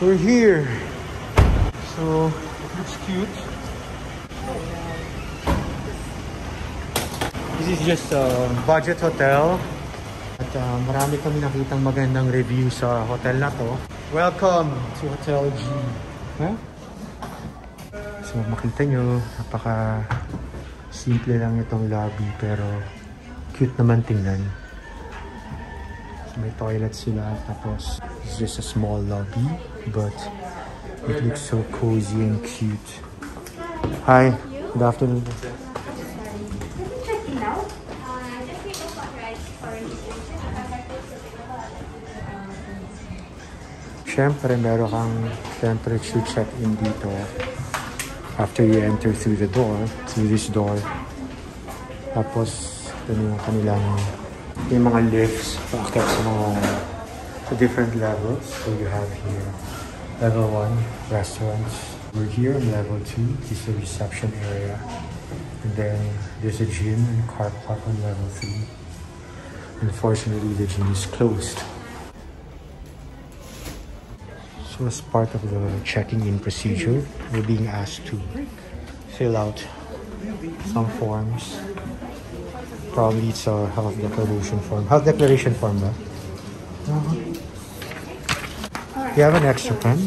we're here. So, it looks cute. This is just a budget hotel. At uh, marami kami nakitang magandang review sa hotel na to. Welcome to Hotel G. Huh? So makita nyo, napaka simple lang itong lobby pero cute naman tingnan. So, may toilet sila tapos it's just a small lobby but it looks so cozy and cute. Hi, good afternoon. Checking now. Just take a photo right for registration. Siyempre, meron kang temperature check-in dito after you enter through the door, through this door. Tapos, na yung kanilang, yung mga lifts paakyat sa mga sa different levels. So you have here level 1, restaurants. We're here on level 2, this is the reception area. And then there's a gym and car park on level 3. Unfortunately, the gym is closed. So as part of the checking in procedure, we're being asked to fill out some forms. Probably it's a health declaration form. Health declaration form ba? Uh-huh. You have an extra pen?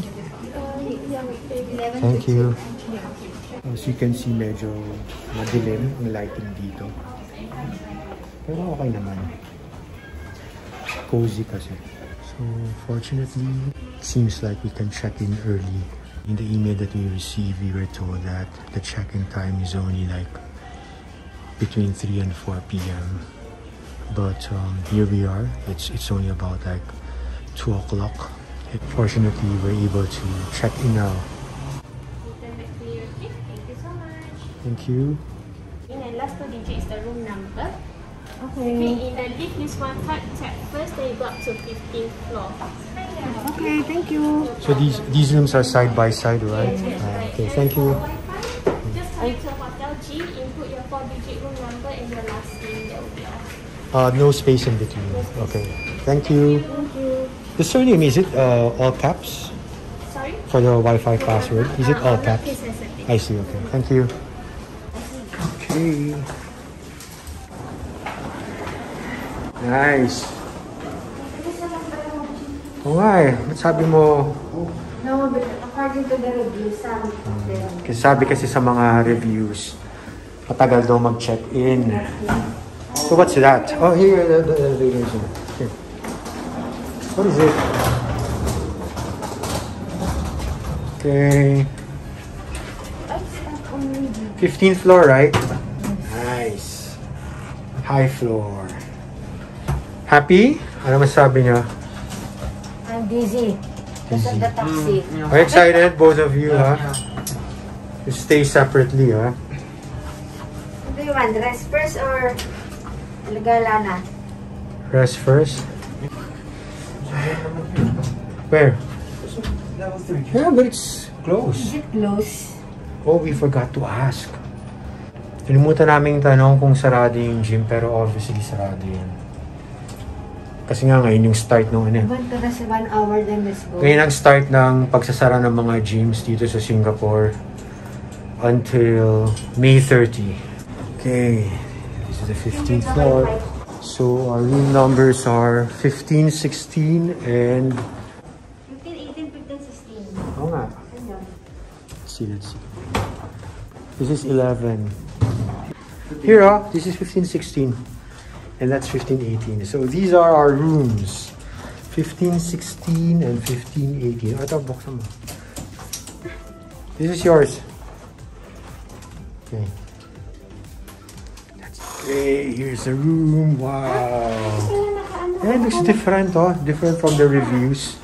Thank you. As you can see, medyo madilim ang lighting dito. Pero okay naman. Cozy kasi. So, fortunately, it seems like we can check in early. In the email that we received, we were told that the check-in time is only like between 3 and 4 p.m. But um, here we are. It's it's only about like 2 o'clock. Fortunately, we're able to check in now. Return back to your. Thank you so much. Thank you. In the last two digits is the room number. Okay. In the lift, this one card tap first, then you go up to 15th floor. Okay, thank you. So these these rooms are side by side, right? Ah, okay, thank you. Just come to Hotel G, input your four-digit room number and your last name. That will be Uh, no space in between. Okay, thank you. Thank you. The surname is it uh, all caps Sorry? for the Wi-Fi password? Is it all caps? Case sensitive. I see. Okay, thank you. Okay. Nice. Oo nga eh. Ba't sabi mo, No, but according to the review, some of them. kasi sabi kasi sa mga reviews, matagal daw mag-check-in. So what's that? Oh, here, the, the elevator is here. Here. What is it? Okay. 15th floor, right? Nice. High floor. Happy? Ano masabi niya? I'm busy. Because of the taxi. Are you excited, both of you, ha? You stay separately, ha? What do you want? Rest first or Lagalana? Rest first. Where? Yeah, but it's Is closed. it close? Oh, we forgot to ask. Kalimutan namin tanong kung sarado yung gym, pero obviously sarado yun. Kasi nga ngayon yung start ng ano. Want to rest one hour, then let's go. Ngayon ang start ng pagsasara ng mga gyms dito sa Singapore until May 30. Okay, this is the 15th floor. So our room numbers are 15, 16, and 15, 18, 15, 16. oh nga. Let's see, let's see. This is 11. Here, ah, this is 15, 16. And that's 15, 18. So these are our rooms. 15, 16, and 15, 18. Ito, buksan mo. This is yours. Okay. Okay. Here's the room. Wow. Yeah, it looks different, oh. Different from the reviews.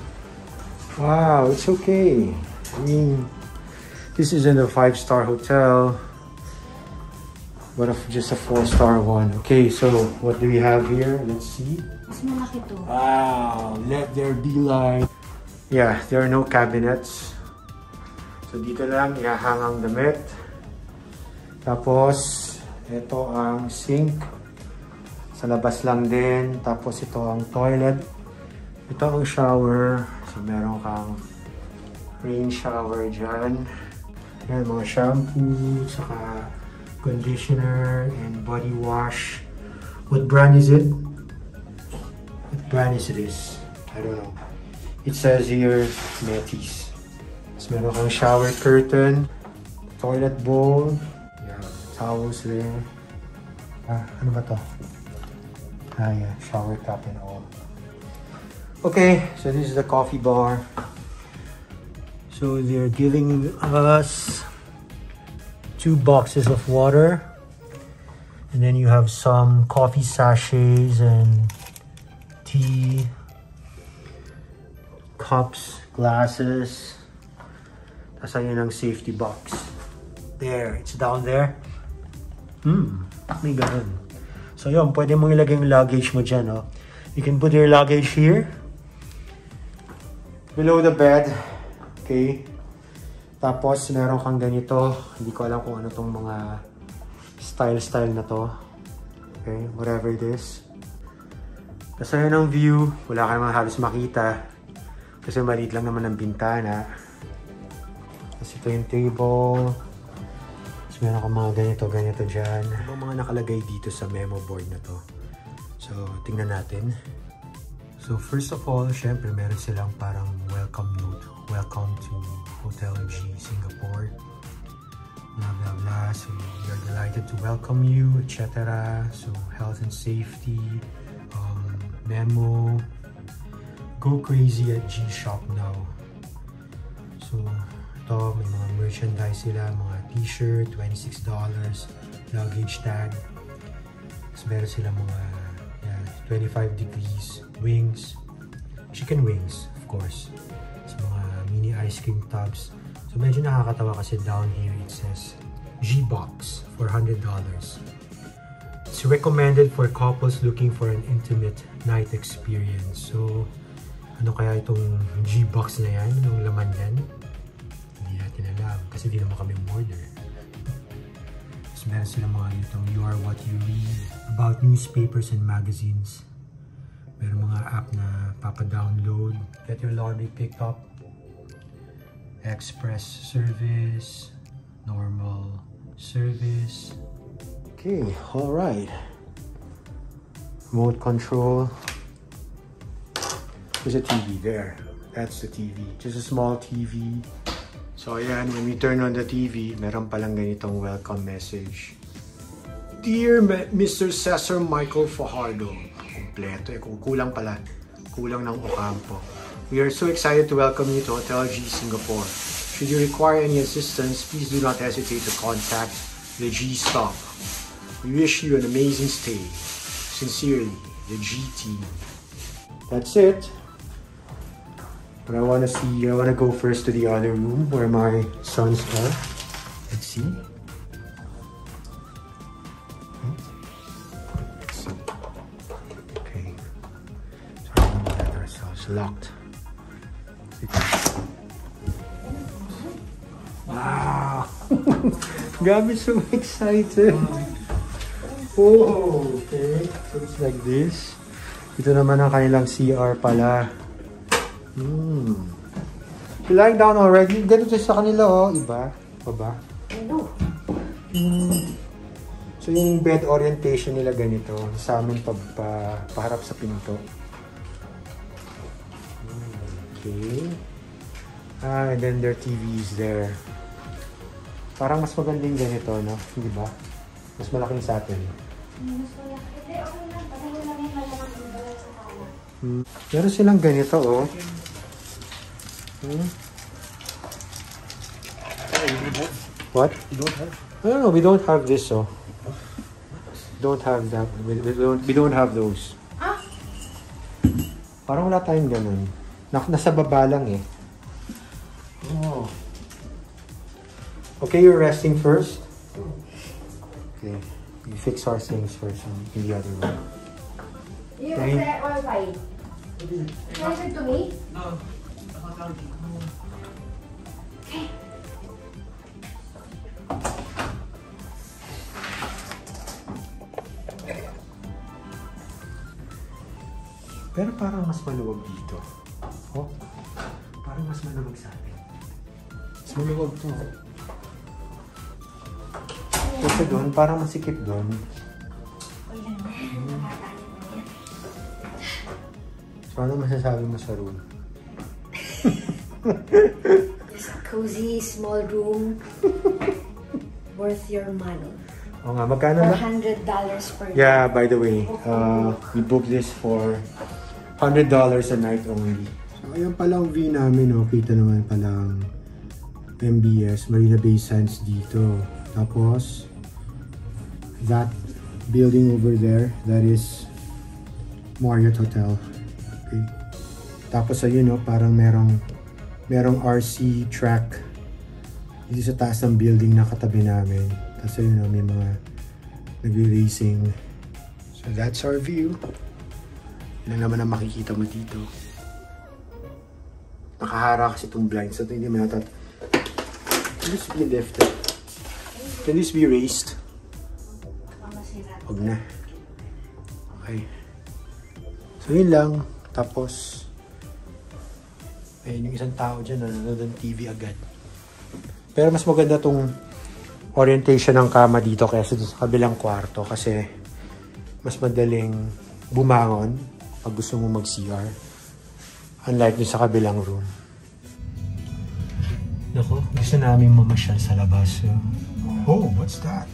Wow, it's okay. I mean, this isn't a five-star hotel, but a, just a four-star one. Okay, so what do we have here? Let's see. Wow, let there be light. Yeah, there are no cabinets. So dito lang ihahang ang damit. Tapos, ito ang sink. Sa labas lang din. Tapos ito ang toilet. Ito ang shower. So meron kang rain shower dyan. Yan, mga shampoo, saka conditioner and body wash. What brand is it? What brand is this? I don't know. It says here, Metis. Tapos meron kang shower curtain, toilet bowl, towels there. Ah, ano ba to? Ah, yeah, shower cup and all. Okay, so this is the coffee bar. So they're giving us two boxes of water. And then you have some coffee sachets and tea, cups, glasses. Tapos ayun ang safety box. There, it's down there. Hmm, may ganun. So yun, pwede mong ilagay yung luggage mo dyan, oh. You can put your luggage here. Below the bed. Okay. Tapos, meron kang ganito. Hindi ko alam kung ano tong mga style-style na to. Okay, whatever it is. Tapos ayun ang view. Wala ka naman halos makita. Kasi maliit lang naman ang bintana. Tapos ito yung table. Tapos meron kang mga ganito, ganito dyan. Ano mga nakalagay dito sa memo board na to? So, tingnan natin. So, first of all, syempre, meron silang parang welcome note. Welcome to Hotel G Singapore. Blah, blah, blah. So, we are delighted to welcome you, etc. So, health and safety, um, memo. Go crazy at G Shop now. So, ito, may mga merchandise sila, mga t-shirt, $26, luggage tag. Tapos meron sila mga yeah, 25 degrees, wings, chicken wings, of course. Sa mga mini ice cream tubs. So medyo nakakatawa kasi down here it says G-Box for $100. It's recommended for couples looking for an intimate night experience. So, ano kaya itong G-Box na yan? Anong laman yan? Hindi natin alam kasi di naman kami order. Mga ganitong You Are What You Read about newspapers and magazines. Meron mga app na papa-download. Get your laundry picked up. Express service. Normal service. Okay, alright. Remote control. There's a TV there. That's the TV. Just a small TV. So ayan, when we turn on the TV, meron palang ganitong welcome message. Dear Mr. Cesar Michael Fajardo. Kompleto eh. Kung kulang pala. Kulang ng Ocampo. We are so excited to welcome you to Hotel G Singapore. Should you require any assistance, please do not hesitate to contact the G Stop. We wish you an amazing stay. Sincerely, the G Team. That's it. But I want to see, I want to go first to the other room where my sons are. Let's see. Let's see. Okay. Sorry, we let ourselves locked. Wow! Ah. Gabi so excited. Oh, okay. So it's like this. Ito naman ang kanilang CR pala. Hmm. You lying down already? Ganito sa kanila, oh. Iba? Pa ba? Ano? Hmm. So, yung bed orientation nila ganito. Sa amin, pa, pa, paharap sa pinto. Hmm, Okay. Ah, and then their TV is there. Parang mas magandang ganito, no? Di ba? Mas malaking sa atin. Mas wala. Hindi, okay lang. Pareho lang yung malamang. Hmm. Silang ganito, oh. Hmm. What? You don't have? I don't. We don't have this, so. Don't have that. We, we don't. We don't have those. Ah! Parang wala tayong ganun. Nak nasa baba lang eh. Oh. Okay, you're resting first. Okay. We fix our things first in, in the other room. You Okay. okay. Wi-Fi. Listen to me. No. Pero parang mas maluwag dito. Oh. Parang mas maluwag sa atin. Maluwag to. Kasi doon, parang masikip doon. So, ano masasabi mo sa room? It's a cozy, small room. Worth your money. Oo nga, magkano na? $400 per night. Yeah, by the way, uh, we booked this for $100 a night only. So, ayan palang view namin, no? Kita naman palang MBS, Marina Bay Sands dito. Tapos, that building over there, that is Marriott Hotel. Okay. Tapos ayun, no, parang merong merong RC track dito sa taas ng building na katabi namin. Tapos ayun, no, may mga nagre-racing. So that's our view. Yan naman ang makikita mo dito. Nakahara kasi itong blind so hindi mo natat. Can this be lifted? Can this be raised? Huwag na. Okay. So yun lang. Tapos, ayun yung isang tao dyan nanonood ng TV agad. Pero mas maganda tong orientation ng kama dito kaysa sa kabilang kwarto kasi mas madaling bumangon pag gusto mo mag-CR. Unlike dun sa kabilang room. Nako, gusto namin mamasyal sa labas. So. Oh, what's that?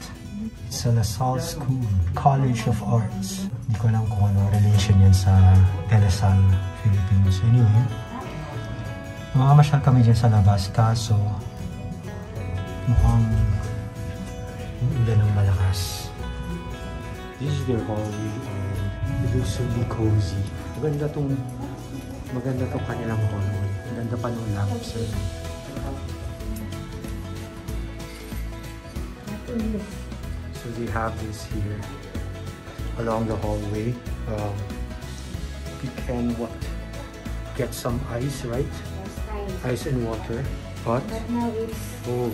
It's a LaSalle School, College of Arts. Hindi ko alam kung ano relation yan sa Telasal, Philippines. Anyway, mamamasyal kami dyan sa labas kaso mukhang ulan ng malakas. This is their hallway and it looks so cozy. Maganda tong maganda tong kanilang hallway. Maganda pa ng lamps. eh. So they have this here along the hallway. Um, you can what? Get some ice, right? Time. Ice and water. But But now it's oh,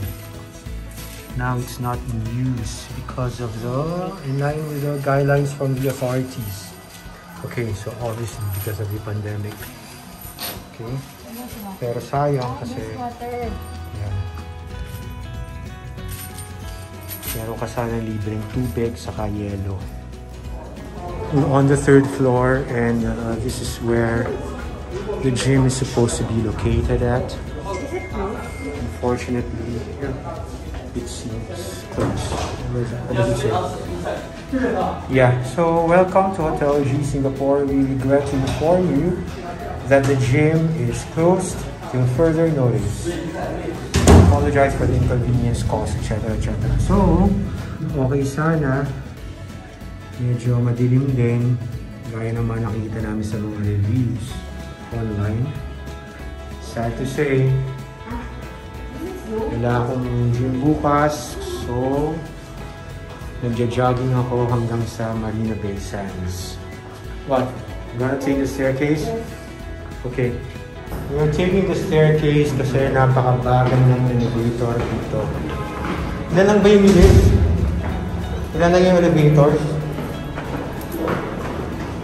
now it's not in use because of the in line with the guidelines from the authorities. Okay, so obviously because of the pandemic. Okay. Pero sayang kasi. Yan. Meron ka sana libreng tubig saka yelo. On the third floor and uh, this is where the gym is supposed to be located at. Unfortunately, it seems closed. What does it say? Yeah, so welcome to Hotel G Singapore. We regret to inform you that the gym is closed till further notice. Apologize for the inconvenience caused, etc. etc. So, okay sana. Medyo madilim din. Gaya naman nakikita namin sa mga reviews online. Sad to say, wala akong gym bukas. So, nagja-jogging ako hanggang sa Marina Bay Sands. What? You gonna take the staircase? Okay. We're taking the staircase kasi napakabagal ng elevator dito. Ilan lang ba yung minutes? Ilan lang yung elevators?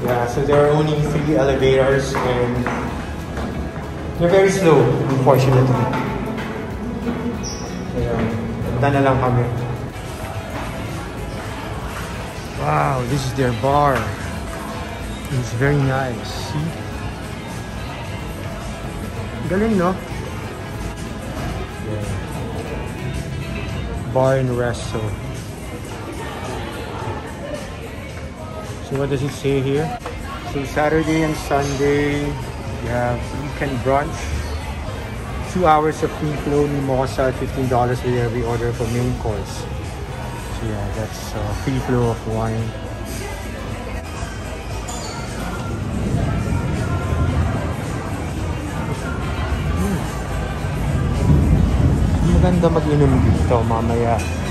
Yeah, so there are only three elevators and they're very slow, unfortunately. Kaya, punta na lang kami. Wow, this is their bar. It's very nice. See? Galing, no? Yeah. Bar and resto. So what does it say here? So Saturday and Sunday, you have weekend brunch. Two hours of free flow, may mo sa $15 with every order for main course. So yeah, that's uh, free flow of wine. Hmm. Maganda mag-inom dito mamaya.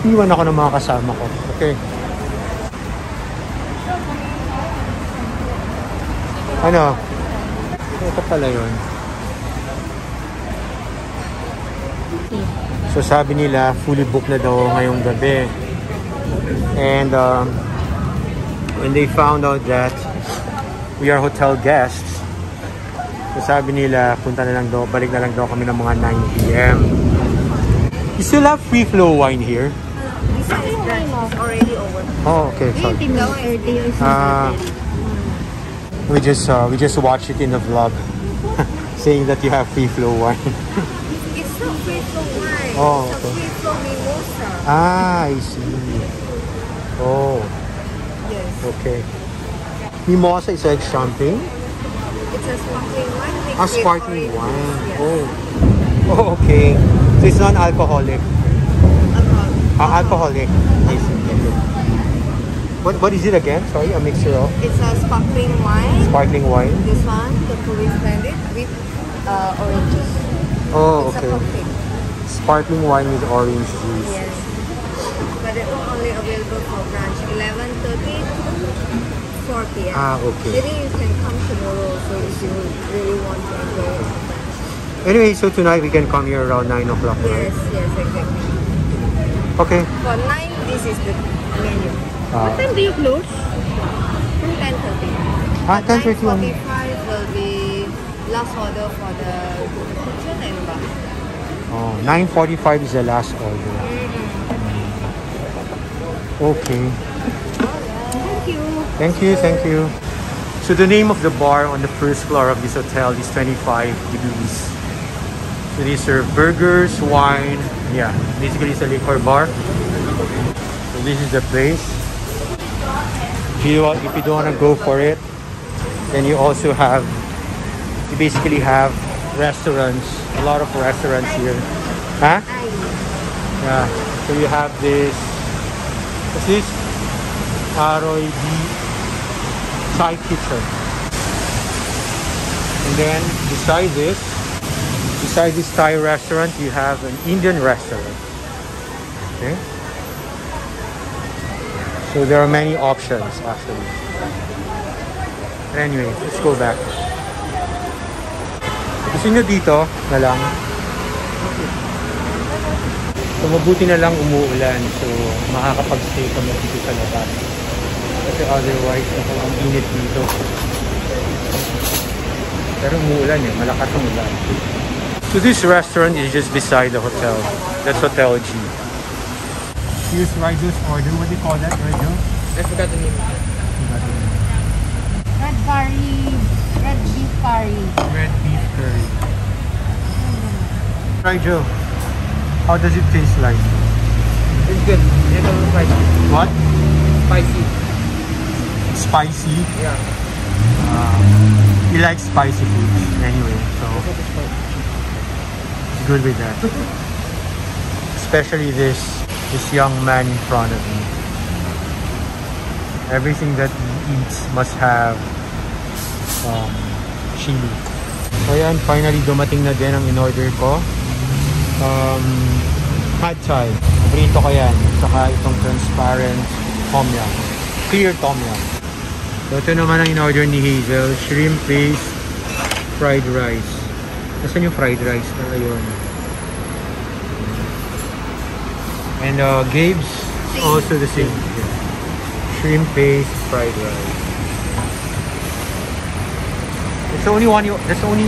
Iwan ako ng mga kasama ko. Okay. Ano? Ito pala yun. So sabi nila, fully booked na daw ngayong gabi. And um, when they found out that we are hotel guests. So sabi nila, punta na lang daw, balik na lang daw kami ng mga 9 p.m. You still have free flow wine here? This already over. Oh, okay. Sorry. Ah, we just uh, we just watched it in the vlog, saying that you have free flow wine. It's not free flow wine. Oh, It's okay. a free flow mimosa. ah, I see. Oh, Yes. okay. Mimosa is like champagne. It's a sparkling wine. mixed Ah, sparkling wine. Yes. Oh. Oh, okay. So it's non-alcoholic. Alcohol. Alcoholic. I see. What what is it again? Sorry, a mixture of It's a sparkling wine. sparkling wine. This one, the fully blended with uh, orange juice. Oh, It's okay. a cocktail. Sparkling wine with orange juice. Yes. But it's only available for brunch 11.30 to 4 p.m. Ah, okay. Maybe you can come tomorrow so if you really want to enjoy it. Anyway, so tonight we can come here around 9 o'clock, right? Yes, yes, exactly. Okay. For 9, this is the menu. What time do you close? From 10.30. Ah, 10:30 only. 9.45 will be last order for the kitchen and bar. Oh, 9.45 is the last order. Okay. Thank you. Thank you, thank you. So the name of the bar on the first floor of this hotel is 25 degrees. So they serve burgers, wine. Yeah, basically it's a liquor bar. So this is the place. If you, if you don't want to go for it, then you also have, you basically have restaurants, a lot of restaurants here. Huh? Yeah. So you have this, what's this? Aroy Thai Kitchen. And then beside this, beside this Thai restaurant, you have an Indian restaurant. Okay. So there are many options actually. Anyway, let's go back. Gusto nyo dito na lang? So mabuti na lang umuulan. So makakapag-stay kami dito sa labas. Kasi otherwise, ako ang init dito. Pero umuulan eh, malakas ang ulan. So this restaurant is just beside the hotel. That's Hotel G. Here's Rijo's order. What do you call that, Rijo? I forgot the name. Red curry, red beef curry. Red beef curry. Rijo, how does it taste like? It's good. It's a little spicy. What? Spicy. Spicy? Yeah. Uh, he likes spicy food anyway, so he's good with that. Especially this this young man in front of me. Everything that he eats must have um, chili. So yan, finally dumating na din ang in-order ko. Um, pad thai. Prito ko yan. Saka itong transparent tom yum. Clear tom yum. So ito naman ang in-order ni Hazel. Shrimp paste, fried rice. Nasaan yung fried rice? Ah, ayun. And uh, Gabe's also the same. Yeah. Shrimp paste, fried rice. That's the only one you, that's the only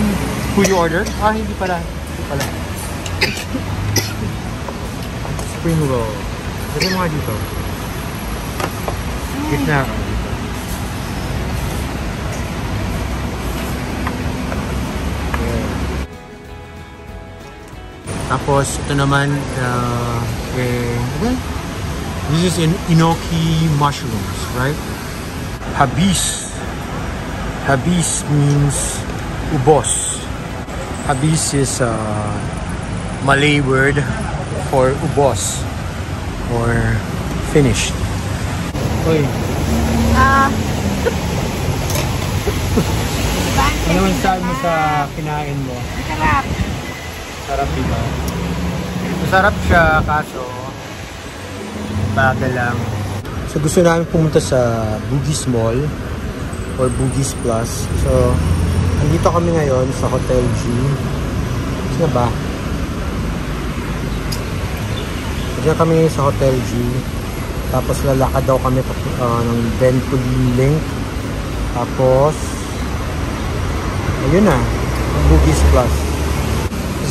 food you ordered? Ah, hindi pala. Hindi pala. Spring roll. Mo nga dito. Gitna. Tapos, ito naman, uh, eh, well, this is in inoki mushrooms, right? Habis. Habis means ubos. Habis is a Malay word for ubos or finished. Uy, Ah. ano ang sabi mo sa kinain mo? Sarap. Dito. Masarap siya, kaso baga lang. So gusto namin pumunta sa Bugis Mall or Bugis Plus. So, andito kami ngayon sa Hotel G. Saan ba? Diyan kami sa Hotel G. Tapos lalakad daw kami ah, ng Bencoolen Link. Tapos Ayun na, Bugis Plus.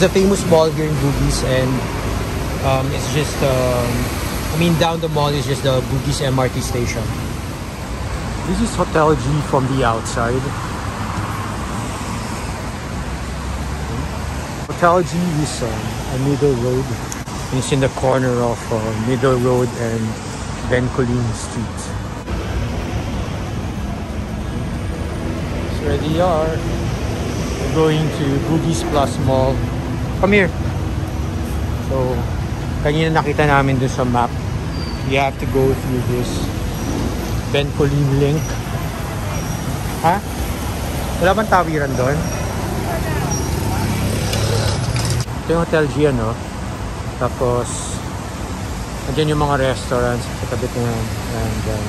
It's a famous mall here in Bugis and um, it's just, um, I mean down the mall is just the Bugis MRT station. This is Hotel G from the outside. Hotel G is um, a middle road. It's in the corner of uh, Middle Road and Bencolin Street. So there they are. We're going to Bugis Plus Mall. Come here. So, kanina nakita namin dun sa map. We have to go through this Bencolin link. Ha? Wala bang tawiran doon? Ito yung Hotel G, ano? Tapos, andyan yung mga restaurants sa tabi na yan. And, uh,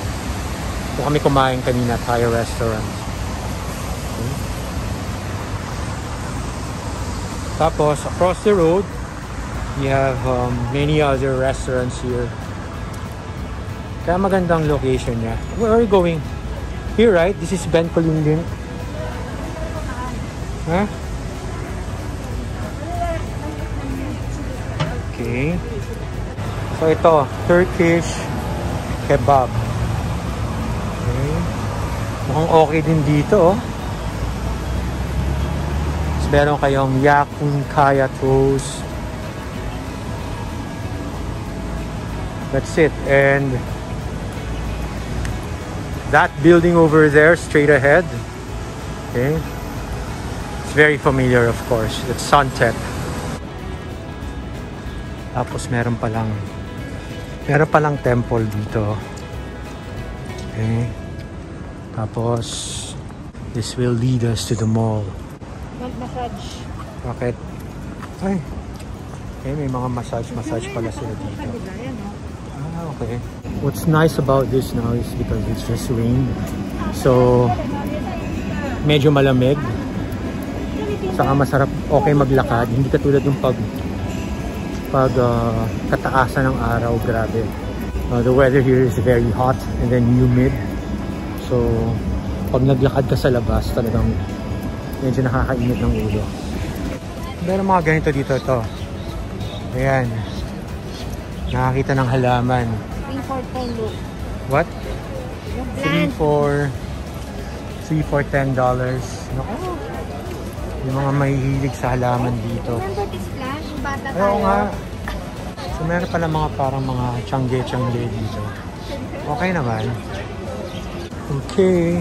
kami kumain kanina, Thai restaurant. Okay. Tapos, across the road, we have um, many other restaurants here. Kaya magandang location niya. Where are you going? Here, right? This is Ben Colindin. Huh? Okay. So ito, Turkish kebab. Okay. Mukhang okay din dito, oh. Meron kayong Yakun Kaya Toast. That's it. And that building over there, straight ahead. Okay. It's very familiar, of course. That's Suntech. Tapos meron palang meron palang temple dito. Okay. Tapos this will lead us to the mall. Mag-massage. Bakit? Ay. Okay, may mga massage-massage pala sila dito. Ah, okay. What's nice about this now is because it's just rained. So, medyo malamig. Saka masarap, okay maglakad. Hindi katulad yung pag pag uh, kataasan ng araw, grabe. Uh, the weather here is very hot and then humid. So, pag naglakad ka sa labas, talagang medyo nakakainit ng ulo. Meron mga ganito dito to. Ayan. Nakakita ng halaman. 3 for 10 look. What? Yung 3 for 3 for 10 dollars. Naku. Yung mga mahihilig sa halaman dito. Remember this flash? Bata Ay, Oo nga. So meron pala mga parang mga tiyangge-tiyangge dito. Okay naman. Okay.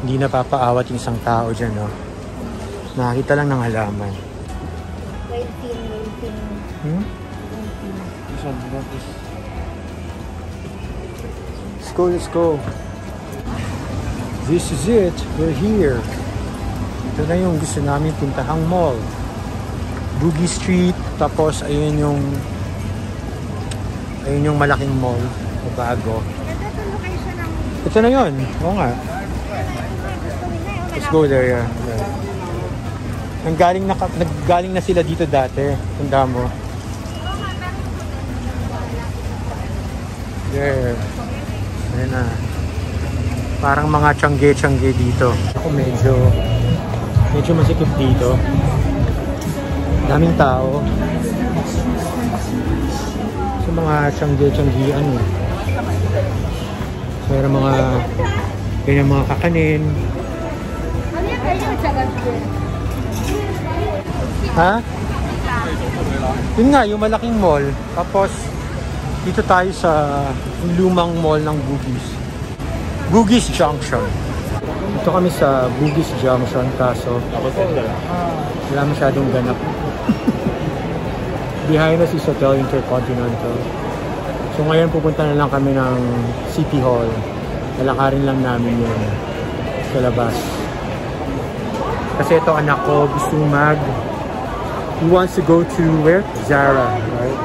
Hindi napapaawat yung isang tao dyan, no? Nakakita lang ng halaman. 19, 19, Hmm? 19. Let's go, let's go. This is it. We're here. Ito na yung gusto namin puntahang mall. Boogie Street. Tapos, ayun yung ayun yung malaking mall bago. Ito na yun. Oo nga. Let's go there, yeah. yeah. Nanggaling na, naggaling na sila dito dati. Tanda mo. There. Ayun na. Parang mga tiyangge-tiyangge dito. Ako medyo medyo masikip dito. Daming tao. Sa mga tiyangge-tiyanggian eh. Meron mga ganyan mga kakanin. Ha? Yun nga, yung malaking mall. Tapos, dito tayo sa lumang mall ng Bugis. Bugis Junction. Ito kami sa Bugis Junction, kaso wala masyadong ganap. Behind us is Hotel Intercontinental. So ngayon pupunta na lang kami ng City Hall. Lalakarin lang namin yun sa labas. Kasi ito anak ko gusto mag he wants to go to where? Zara, right?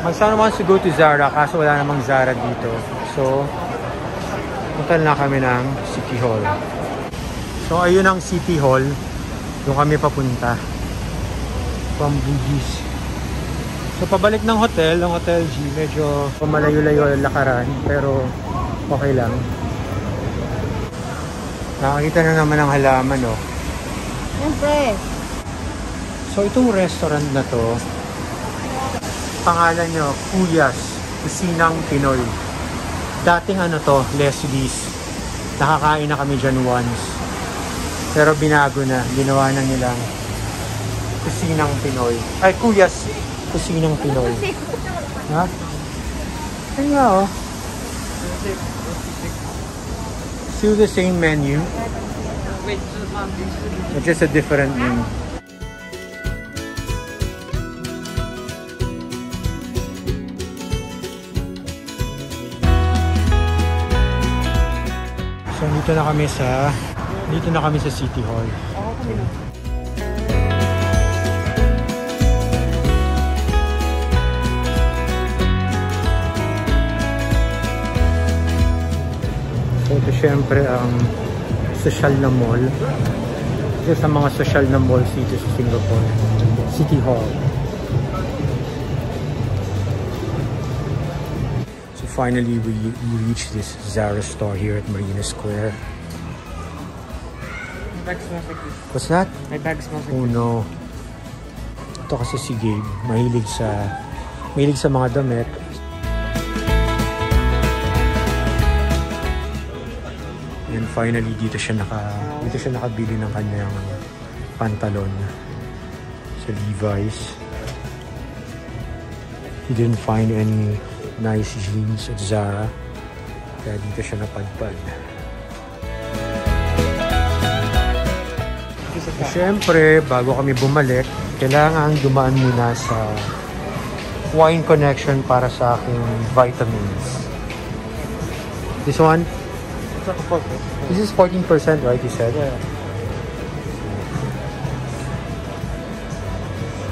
My son wants to go to Zara kaso wala namang Zara dito. So, punta na kami ng City Hall. So, ayun ang City Hall. Doon kami papunta. From Bugis. So, pabalik ng hotel, ang Hotel G, medyo malayo-layo lakaran, pero okay lang. Nakakita na naman ng halaman, oh. Siyempre. So, itong restaurant na to, pangalan nyo, Kuyas, Kusinang Pinoy. Dating ano to, Leslie's. Nakakain na kami dyan once. Pero binago na, ginawa na nilang Kusinang Pinoy. Ay, Kuyas, Kusinang Pinoy. Ha? Ayun nga, oh. Still the same menu, Um, but just a different name. So dito na kami sa dito na kami sa City Hall. So ito syempre ang social na mall. Isa sa mga social na malls dito sa Singapore. City Hall. So finally, we, we reached this Zara store here at Marina Square. My bag smells like this. What's that? My bag smells like Oh no. Ito kasi si Gabe, mahilig sa mahilig sa mga damit. Finally dito siya naka dito siya nakabili ng kanyang pantalon sa Levi's. He didn't find any nice jeans at Zara. Kaya dito siya napadpad. Siyempre, bago kami bumalik, kailangan dumaan muna sa Wine Connection para sa aking vitamins. This one? This is 14%, right? You said? Yeah.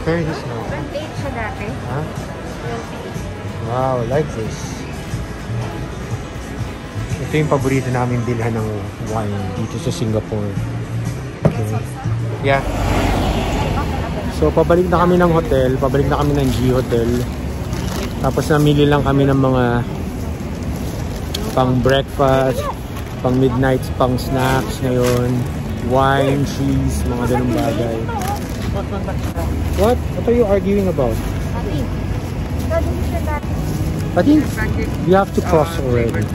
Very this now. 28 siya dati. Huh? Wow, like this. Ito yung paborito namin bilhan ng wine dito sa Singapore. Okay. Yeah. So, pabalik na kami ng hotel. Pabalik na kami ng G Hotel. Tapos namili lang kami ng mga pang breakfast, pang midnight, pang snacks ngayon. Wine, cheese, mga ganung bagay. What? What are you arguing about? I think we have to cross already.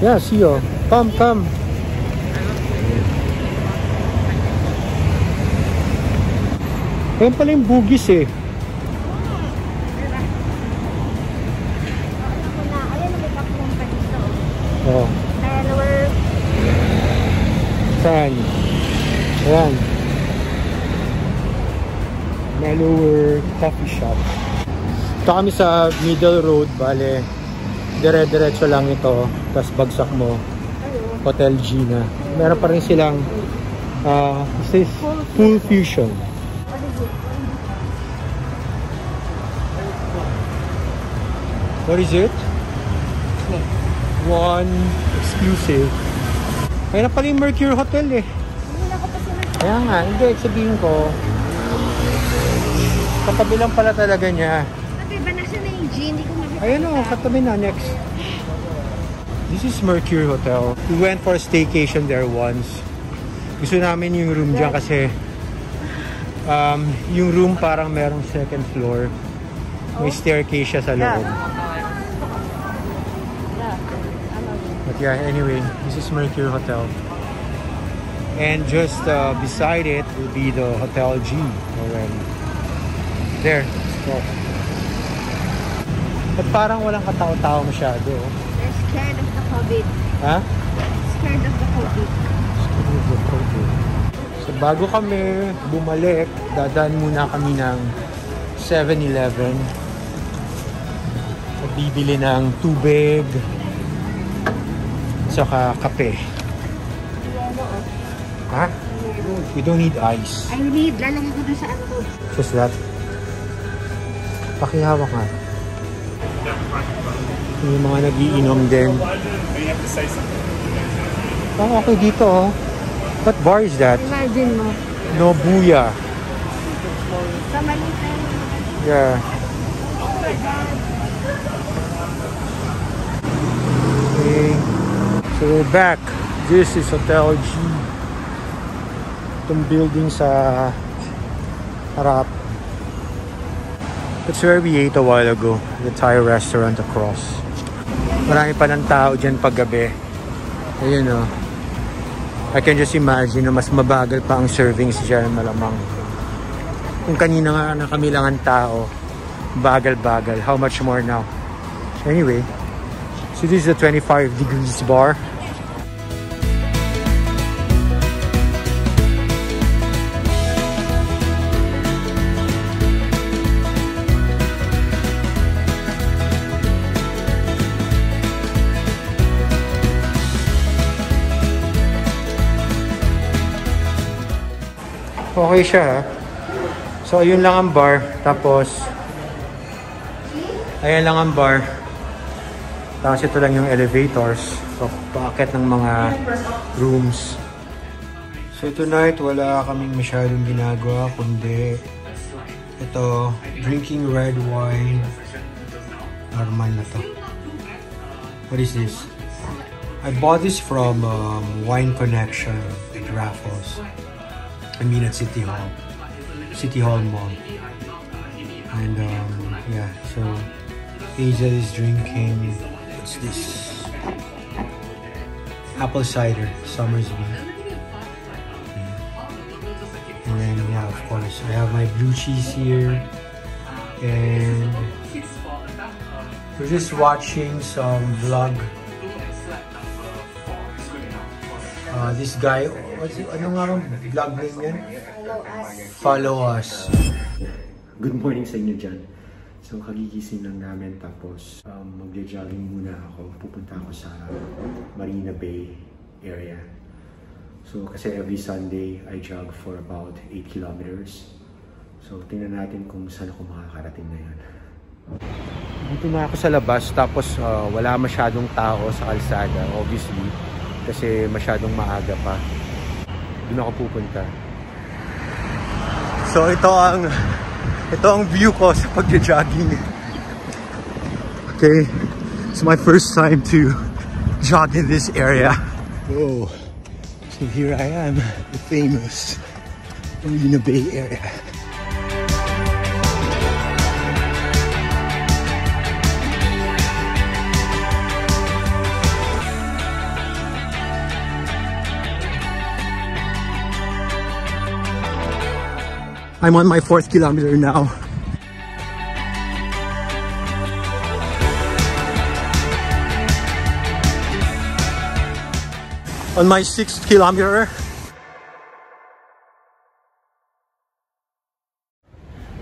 Yeah, see you. Come, come. Ayun pala yung bugis eh. Ayan. Oh. Saan? Ayan. Mellower Coffee Shop. Ito kami sa middle road, bale. Dire-diretso lang ito. Tapos bagsak mo. Hotel Gina. Meron pa rin silang uh, this is Full Fusion. What is it? One exclusive. Na pala yung Mercure Hotel eh. Kaya nga, hindi, sabihin ko. Katabi lang pala talaga niya. Ate, ba nasa na yung G? Hindi ko makita. Ayun o, katabi na, next. This is Mercure Hotel. We went for a staycation there once. Gusto namin yung room dyan kasi um, yung room parang merong second floor. May staircase siya sa loob. But yeah, anyway, this is Mercure Hotel. And just uh, beside it will be the Hotel G already. There. Oh. But parang walang katao-tao masyado. oh. They're scared of the COVID. Ha? Scared of the COVID. So bago kami bumalik, dadaan muna kami ng 7-Eleven. At bibili ng tubig, saka kape. Ha? We don't need ice. I need. Lalagay ko doon sa ano. Just that. Pakihawak nga. Yung mga nagiinom din. Oh, okay dito oh. What bar is that? Imagine mo. Nobuya. Sa Manila. Yeah. Okay. So we're back. This is Hotel G. Itong building sa harap. It's where we ate a while ago. The Thai restaurant across. Marami pa ng tao dyan paggabi. Ayun o. I can just imagine na mas mabagal pa ang servings dyan malamang. Kung kanina nga na kami lang ang tao, bagal-bagal. How much more now? Anyway, so this is a 25 degrees bar. Okay siya ha. So, ayun lang ang bar. Tapos, ayan lang ang bar. Tapos ito lang yung elevators. So, paakit ng mga rooms. So, tonight, wala kaming masyadong ginagawa, kundi ito, drinking red wine. Normal na to. What is this? I bought this from um, Wine Connection with Raffles. I mean at City Hall. City Hall Mall. And um, yeah, so Asia is drinking, what's this? Apple cider, Summersby. Yeah. And then, yeah, of course, I have my blue cheese here. And we're just watching some vlog. Uh, this guy, what's it, ano nga bang vlog name yan? Follow us. Good morning sa inyo dyan. So, kagigising lang namin tapos um, magja-jogging muna ako. Pupunta ako sa Marina Bay area. So, kasi every Sunday, I jog for about 8 kilometers. So, tingnan natin kung saan ako makakarating ngayon. Dito na ako sa labas tapos uh, wala masyadong tao sa kalsada, obviously. Kasi masyadong maaga pa. Doon ako pupunta. So ito ang ito ang view ko sa pagja-jogging. Okay. It's my first time to jog in this area. Whoa. So here I am, the famous Marina Bay area. I'm on my fourth kilometer now. On my sixth kilometer.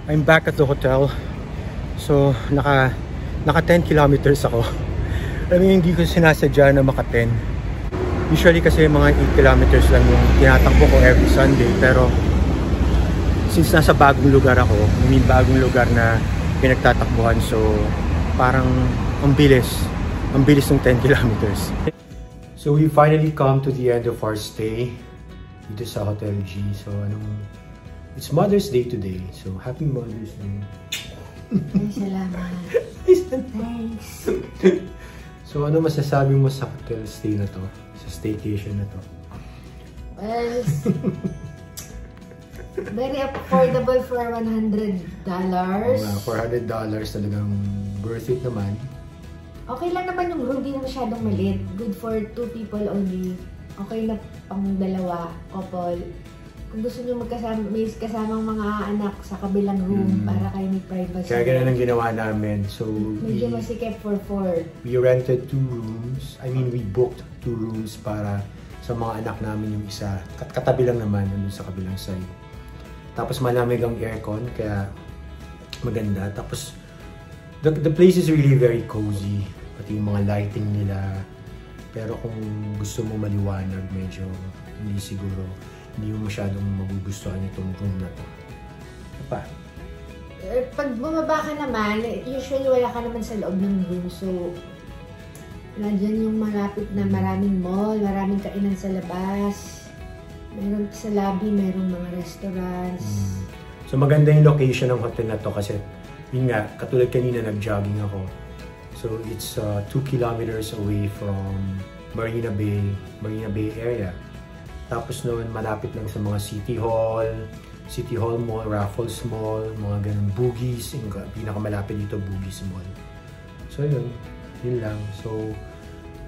I'm back at the hotel. So, naka, naka 10 kilometers ako. Alam mo, hindi ko sinasadya na maka 10. Usually kasi mga 8 kilometers lang yung tinatakbo ko every Sunday. Pero, since nasa bagong lugar ako, mean bagong lugar na pinagtatakbuhan, so parang ang bilis. Ang bilis ng 10 kilometers. So we finally come to the end of our stay dito sa Hotel G. So anong, it's Mother's Day today. So happy Mother's Day. Ay, salamat. Thanks. So ano masasabi mo sa hotel stay na to? Sa staycation na to? Well, very affordable for $100. Mga $400 talagang worth it naman. Okay lang naman yung room, di na masyadong maliit. Good for two people only. Okay na pang dalawa, couple. Kung gusto nyo magkasama, may kasamang mga anak sa kabilang room Mm. para kayo may privacy. Kaya ganun ang ginawa namin. So Medyo we- masikip for four. we rented two rooms. I mean, we booked two rooms para sa mga anak namin yung isa. Kat katabi lang naman, nandun sa kabilang side. Tapos malamig ang aircon, kaya maganda. Tapos, the, the place is really very cozy. Pati yung mga lighting nila. Pero kung gusto mo maliwanag, medyo hindi siguro, hindi mo masyadong magugustuhan itong room na to. Ano pa? Eh, Pag bumaba ka naman, usually wala ka naman sa loob ng room. So, nandyan yung malapit na maraming mall, maraming kainan sa labas. Meron sa lobby, merong mga restaurants. Mm. So maganda yung location ng hotel na to kasi yun nga, katulad kanina nag-jogging ako. So it's 2 kilometers away from Marina Bay, Marina Bay area. Tapos noon, malapit lang sa mga City Hall, City Hall Mall, Raffles Mall, mga ganun, Boogies, yung ka- pinakamalapit dito, Boogies Mall. So yun, yun lang. So,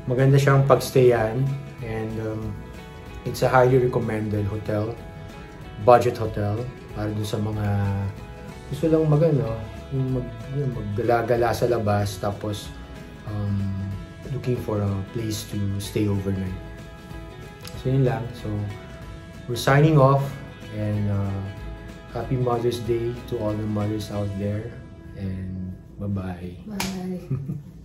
maganda siyang pagstayan and um, it's a highly recommended hotel, budget hotel, para dun sa mga gusto lang mag ano, yung mag, yung maggala-gala sa labas tapos um, looking for a place to stay overnight. So yun lang. So we're signing off and uh, happy Mother's Day to all the mothers out there and bye-bye. Bye.